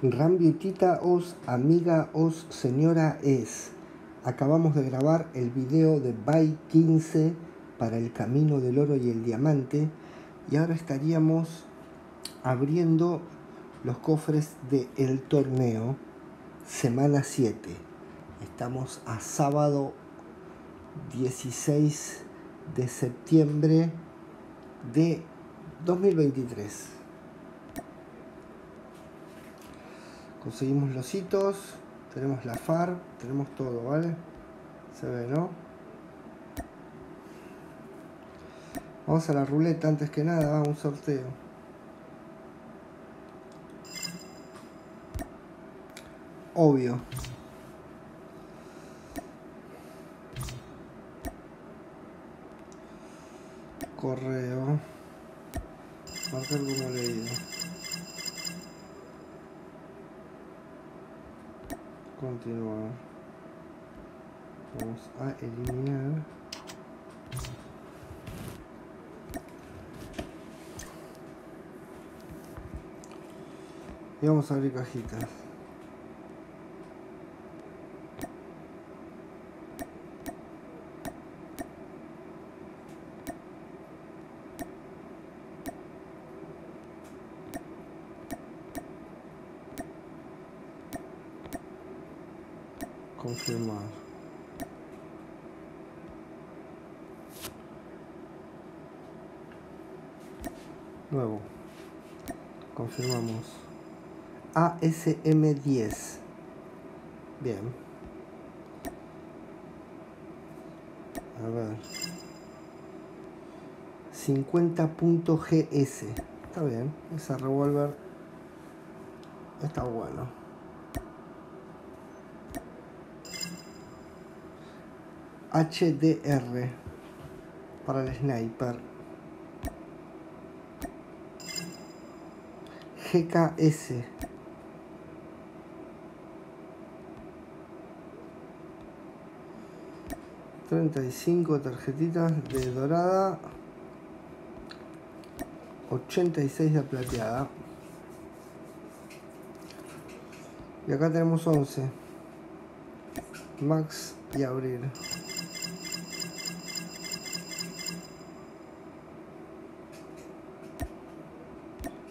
Rambietita os, amiga os, señora es. Acabamos de grabar el video de Bay 15 para el Camino del Oro y el Diamante y ahora estaríamos abriendo los cofres del el torneo semana 7. Estamos a sábado 16 de septiembre de 2023. Conseguimos los hitos, tenemos la FAR, tenemos todo, ¿vale? Se ve, ¿no? Vamos a la ruleta antes que nada, va un sorteo. Obvio. Correo. Marcar como leído. Continuar. Vamos a eliminar. Y vamos a abrir cajitas confirmar. Nuevo. Confirmamos. ASM10. Bien. A ver. 50.gs. Está bien. Esa revólver está bueno. HDR para el sniper. GKS. Treinta y cinco tarjetitas de dorada. 86 de plateada. Y acá tenemos 11. Max y abrir.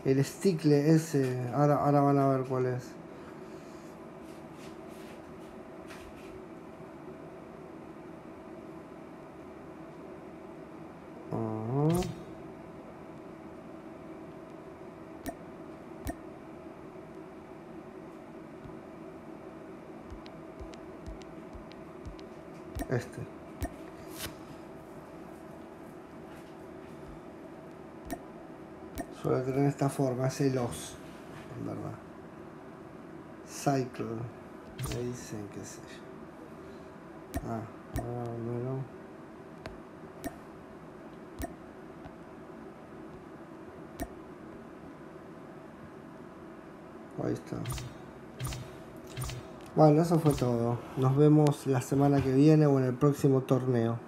El stickle ese, ahora, ahora van a ver cuál es. Este. Suele tener esta forma, es el os, en verdad. Cycle, me dicen que sé Ah, ahora no. Ahí está. Bueno, eso fue todo. Nos vemos la semana que viene o en el próximo torneo.